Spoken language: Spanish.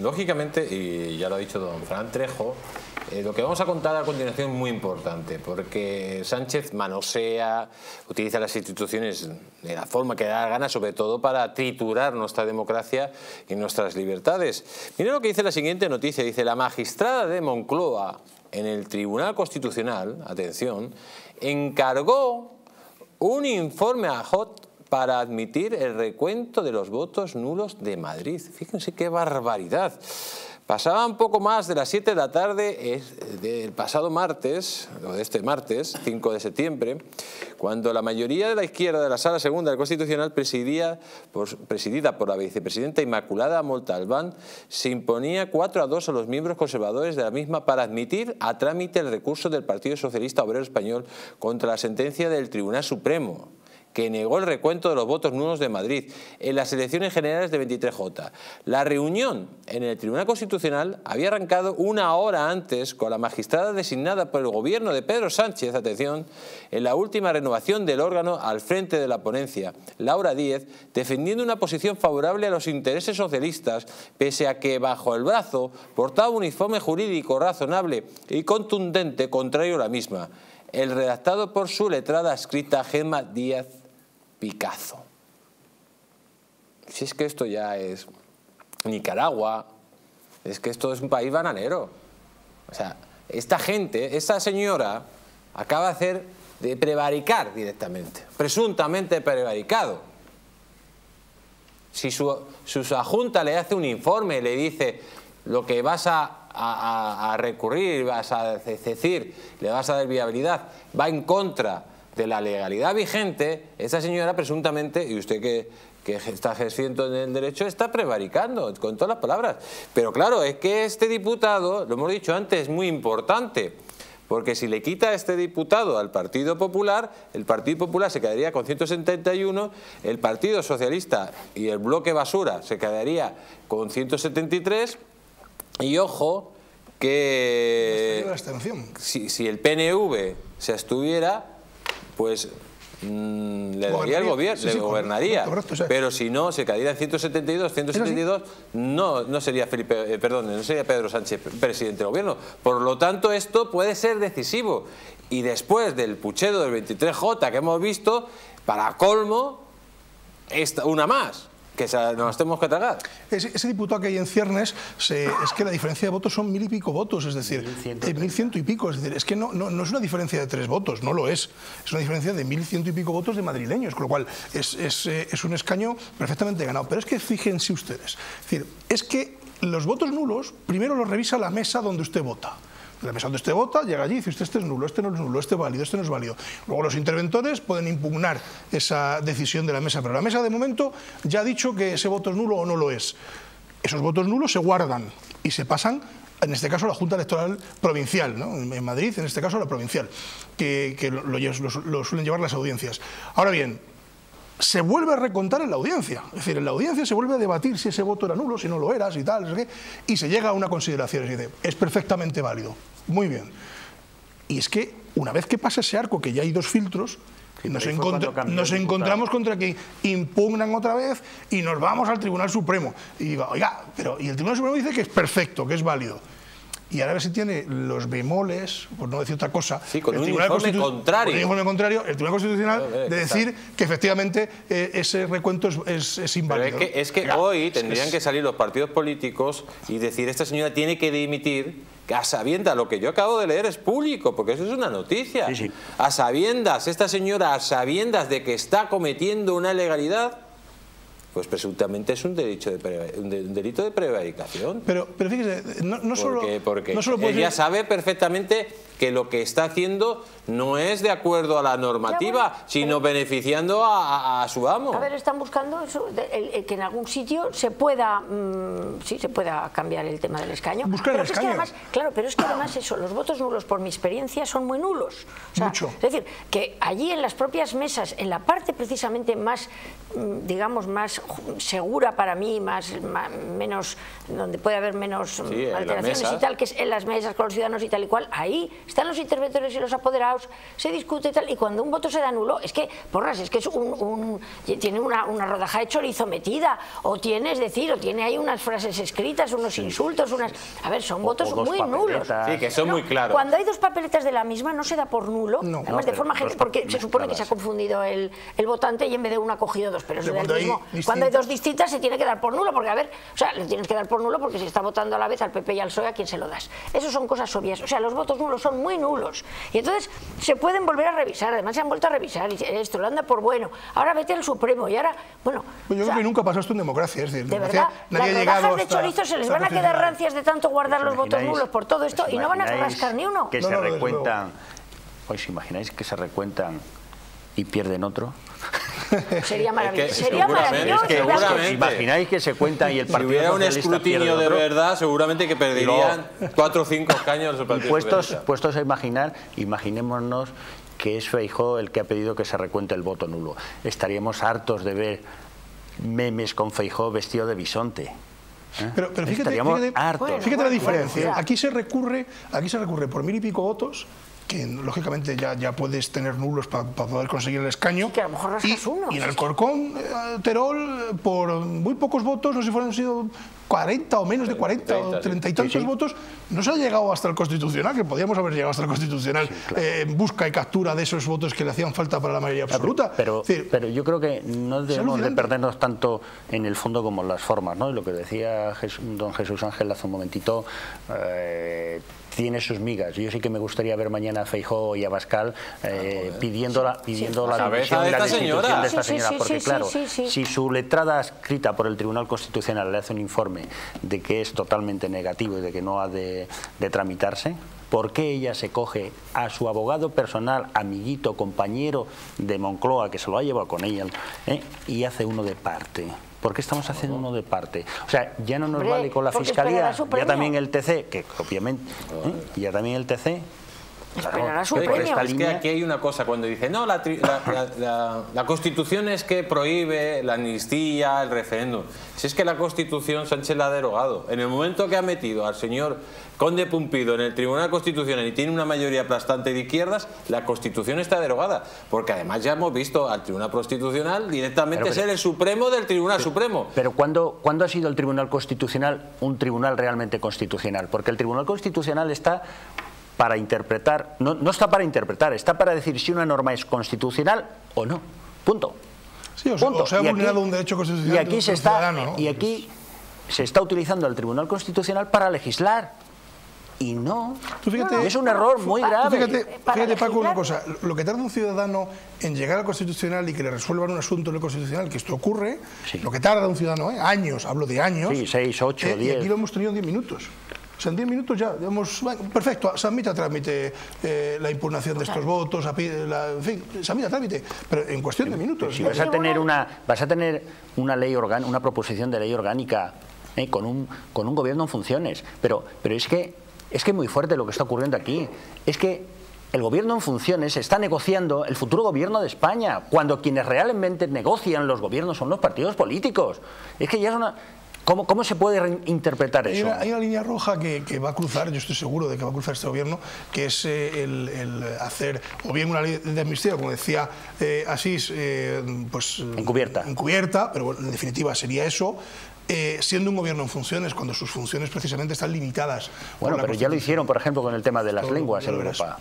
lógicamente, y ya lo ha dicho don Fran Trejo, eh, lo que vamos a contar a continuación es muy importante, porque Sánchez manosea, utiliza las instituciones de la forma que da gana, sobre todo para triturar nuestra democracia y nuestras libertades. Miren lo que dice la siguiente noticia, dice la magistrada de Moncloa en el Tribunal Constitucional, atención, encargó un informe a Hot para admitir el recuento de los votos nulos de Madrid. Fíjense qué barbaridad. Pasaba un poco más de las 7 de la tarde del pasado martes, o de este martes, 5 de septiembre, cuando la mayoría de la izquierda de la Sala Segunda del Constitucional, presidida por la vicepresidenta Inmaculada Montalbán, se imponía 4 a 2 a los miembros conservadores de la misma para admitir a trámite el recurso del Partido Socialista Obrero Español contra la sentencia del Tribunal Supremo que negó el recuento de los votos nulos de Madrid en las elecciones generales de 23J. La reunión en el Tribunal Constitucional había arrancado una hora antes con la magistrada designada por el gobierno de Pedro Sánchez, atención, en la última renovación del órgano al frente de la ponencia, Laura Díez, defendiendo una posición favorable a los intereses socialistas, pese a que bajo el brazo portaba un informe jurídico razonable y contundente contrario a la misma el redactado por su letrada escrita Gemma Díaz Picazo. Si es que esto ya es Nicaragua, es que esto es un país bananero. O sea, esta gente, esta señora, acaba de hacer de prevaricar directamente, presuntamente prevaricado. Si su, su, junta le hace un informe, le dice lo que vas a, a, a recurrir, vas a decir, le vas a dar viabilidad, va en contra de la legalidad vigente, esa señora presuntamente, y usted que, que está ejerciendo en el derecho, está prevaricando con todas las palabras. Pero claro, es que este diputado, lo hemos dicho antes, es muy importante. Porque si le quita a este diputado al Partido Popular, el Partido Popular se quedaría con 171, el Partido Socialista y el Bloque Basura se quedaría con 173, y ojo que si, si el PNV se estuviera, pues mm, le daría el gobierno, le gobernaría. Pero si no, se caería en 172, 172, no, no sería Felipe, eh, perdón, no sería Pedro Sánchez presidente del gobierno. Por lo tanto, esto puede ser decisivo. Y después del puchedo del 23J que hemos visto, para colmo, esta, una más que nos tenemos que tragar. Ese, diputado que hay en ciernes, es que la diferencia de votos son mil y pico votos, es decir, de mil ciento y pico, es decir, es que no, no, no, es una diferencia de tres votos, no lo es, es una diferencia de mil ciento y pico votos de madrileños, con lo cual es, es, eh, es un escaño perfectamente ganado. Pero es que fíjense ustedes, es decir, es que los votos nulos primero los revisa la mesa donde usted vota la mesa donde usted vota, llega allí y dice usted este es nulo, este no es nulo, este es válido, este no es válido. Luego los interventores pueden impugnar esa decisión de la mesa, pero la mesa de momento ya ha dicho que ese voto es nulo o no lo es. Esos votos nulos se guardan y se pasan en este caso la Junta Electoral Provincial, en Madrid, en este caso la provincial, que, lo, suelen llevar las audiencias. Ahora bien, se vuelve a recontar en la audiencia. Es decir, en la audiencia se vuelve a debatir si ese voto era nulo, si no lo era, si tal, y se llega a una consideración. Es es perfectamente válido. Muy bien. Y es que una vez que pasa ese arco, que ya hay dos filtros, nos, nos encontramos contra que impugnan otra vez y nos vamos al Tribunal Supremo. Y digo, oiga, pero y el Tribunal Supremo dice que es perfecto, que es válido y ahora a ver si tiene los bemoles, por no decir otra cosa, sí, con el un informe contrario. un informe contrario, el Tribunal Constitucional de decir que efectivamente eh, ese recuento es, es, inválido. Pero es que, hoy tendrían que salir los partidos políticos y decir esta señora tiene que dimitir que a sabiendas, lo que yo acabo de leer es público, porque eso es una noticia. A sabiendas, esta señora a sabiendas de que está cometiendo una ilegalidad, pues presuntamente es un, derecho de un, delito de prevaricación. Pero, pero fíjese, no, no solo... Porque, ella sabe perfectamente que lo que está haciendo no es de acuerdo a la normativa, sino beneficiando a, su amo. A ver, están buscando que en algún sitio se pueda, mm, sí, se pueda cambiar el tema del escaño. Buscar el escaño. claro, pero es que además eso, los votos nulos, por mi experiencia, son muy nulos. Mucho. Es decir, que allí en las propias mesas, en la parte precisamente más, mm, digamos, más segura para mí, más, menos donde puede haber menos alteraciones y tal, que es en las mesas con los ciudadanos y tal y cual, ahí están los interventores y los apoderados, se discute y tal, y cuando un voto se da nulo, es que, porras, es que es un, tiene una, una, rodaja de chorizo metida, o tiene, es decir, o tiene ahí unas frases escritas, unos insultos, unas... A ver, son votos muy nulos. Sí, que son muy claros. Cuando hay dos papeletas de la misma no se da por nulo, además de forma general, porque se supone que se ha confundido el, el, votante y en vez de uno ha cogido dos, pero, es del mismo. Cuando hay dos distintas se tiene que dar por nulo, porque a ver, o sea, le tienes que dar por nulo porque si está votando a la vez al PP y al PSOE, ¿a quién se lo das? Eso son cosas obvias, o sea, los votos nulos son muy nulos. Y entonces se pueden volver a revisar, además se han vuelto a revisar, y esto lo anda por bueno, ahora vete al Supremo y ahora, bueno... Pues yo creo que nunca pasó esto en democracia, es decir, de verdad, nadie las rodajas de chorizo se les van a quedar rancias de tanto guardar los votos nulos por todo esto y no van a rascar ni uno. Que se recuentan, ¿os imagináis que se recuentan y pierden otro? Sería maravilloso. Sería maravilloso. imagináis que se cuentan y el Partido Si hubiera un escrutinio de verdad, seguramente que perderían cuatro o cinco años el Partido puestos, puestos a imaginar, imaginémonos que es Feijó el que ha pedido que se recuente el voto nulo. Estaríamos hartos de ver memes con Feijó vestido de bisonte. ¿eh? Pero, fíjate, fíjate, fíjate la diferencia. aquí se recurre, aquí se recurre por mil y pico votos que lógicamente ya, ya puedes tener nulos para poder conseguir el escaño. que a lo mejor y, y, en el Corcón, eh, Terol, por muy pocos votos, no sé si fueron sido 40 o menos de 40 o 30 y tantos votos, no se ha llegado hasta el Constitucional, que podíamos haber llegado hasta el Constitucional eh, en busca y captura de esos votos que le hacían falta para la mayoría absoluta. Pero, pero yo creo que no debemos de perdernos tanto en el fondo como en las formas, ¿no? lo que decía don Jesús Ángel hace un momentito, eh, tiene sus migas. Yo sí que me gustaría ver mañana a Feijó y a Bascal eh, pidiendo la, pidiendo la división y la destitución de esta señora, porque claro, si su letrada escrita por el Tribunal Constitucional le hace un informe de que es totalmente negativo y de que no ha de, tramitarse, ¿por qué ella se coge a su abogado personal, amiguito, compañero de Moncloa, que se lo ha llevado con ella, eh, y hace uno de parte? ¿Por qué estamos haciendo uno de parte? O sea, ya no nos vale con la Fiscalía, ya también el TC, que obviamente, ¿eh? ya también el TC Esperará su premio. Es que aquí hay una cosa, cuando dice, no, la, la, Constitución es que prohíbe la amnistía, el referéndum. Si es que la Constitución Sánchez la ha derogado. En el momento que ha metido al señor Conde Pumpido en el Tribunal Constitucional y tiene una mayoría aplastante de izquierdas, la Constitución está derogada. Porque además ya hemos visto al Tribunal Constitucional directamente ser el Supremo del Tribunal Supremo. Pero ¿cuándo, ¿cuándo ha sido el Tribunal Constitucional un tribunal realmente constitucional? Porque el Tribunal Constitucional está para interpretar, no, no, está para interpretar, está para decir si una norma es constitucional o no. Punto. Sí, o, Punto. se ha vulnerado un derecho constitucional. Y aquí, se está, y aquí se está utilizando el Tribunal Constitucional para legislar. Y no, fíjate, es un error muy grave. Fíjate, fíjate Paco, una cosa, lo que tarda un ciudadano en llegar al Constitucional y que le resuelvan un asunto en el Constitucional, que esto ocurre, lo que tarda un ciudadano, ¿eh? años, hablo de años. Sí, seis, ocho, eh, diez. Y aquí lo hemos tenido en diez minutos. Sea, en 10 minutos ya, digamos, perfecto, se admite a trámite eh, la impugnación de estos votos, en fin, se admite a trámite, pero en cuestión de minutos. Si vas a tener una, vas a tener una ley orgánica, una proposición de ley orgánica eh, con, un, con un gobierno en funciones, pero, pero es que es que muy fuerte lo que está ocurriendo aquí. Es que el gobierno en funciones está negociando el futuro gobierno de España, cuando quienes realmente negocian los gobiernos son los partidos políticos. Es que ya es una, ¿Cómo, ¿Cómo, se puede interpretar eso? Hay una, línea roja que, que, va a cruzar, yo estoy seguro de que va a cruzar este gobierno, que es eh, el, hacer o bien una ley de amnistía, como decía eh, Asís, eh, pues encubierta. encubierta, pero en definitiva sería eso, eh, siendo un gobierno en funciones, cuando sus funciones precisamente están limitadas. Bueno, pero ya lo hicieron, por ejemplo, con el tema de las lenguas en Europa.